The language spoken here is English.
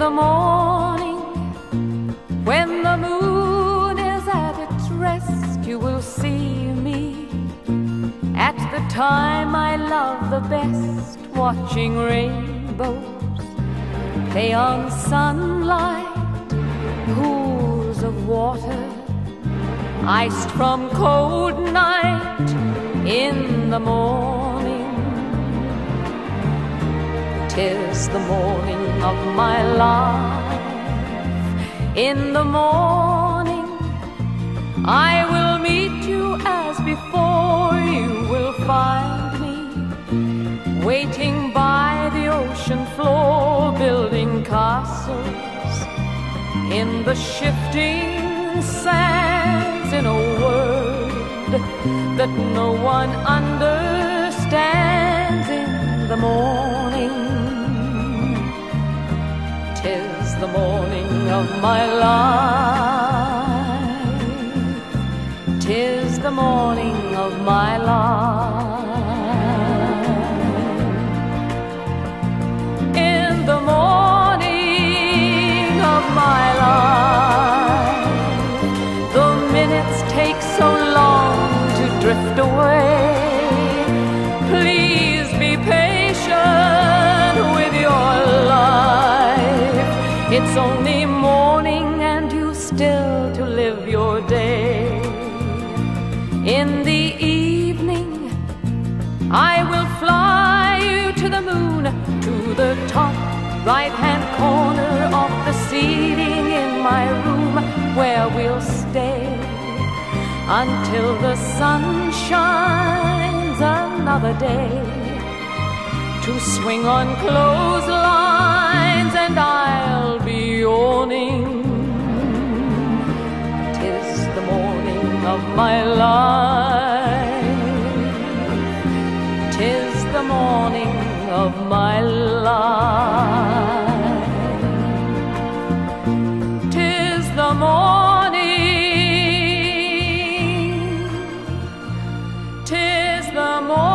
the morning, when the moon is at its rest, you will see me at the time I love the best, watching rainbows play on sunlight, pools of water, iced from cold night in the morning. Tis the morning of my life. In the morning, I will meet you as before. You will find me waiting by the ocean floor, building castles in the shifting sands in a world that no one understands in the morning. Of my life. Tis the morning of my life. In the morning of my life, the minutes take so long to drift away. Please be patient It's only morning and you still to live your day. In the evening, I will fly you to the moon, to the top right hand corner of the ceiling in my room where we'll stay until the sun shines another day to swing on clotheslines my life. Tis the morning of my life. Tis the morning. Tis the morning.